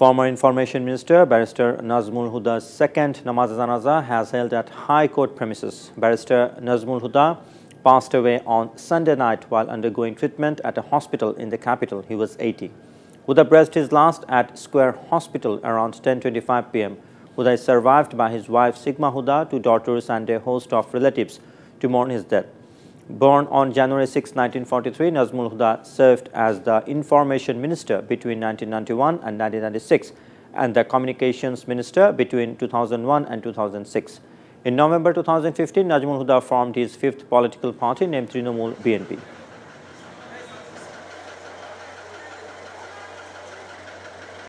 Former Information Minister Barrister Nazmul Huda's second namaz janaza has held at High Court premises. Barrister Nazmul Huda passed away on Sunday night while undergoing treatment at a hospital in the capital. He was 80. Huda breathed his last at Square Hospital around 10.25 pm. Huda is survived by his wife Sigma Huda, two daughters and a host of relatives to mourn his death. Born on January 6, 1943, Nazmul Huda served as the Information Minister between 1991 and 1996 and the Communications Minister between 2001 and 2006. In November 2015, Nazmul Huda formed his fifth political party named Trinamool BNP.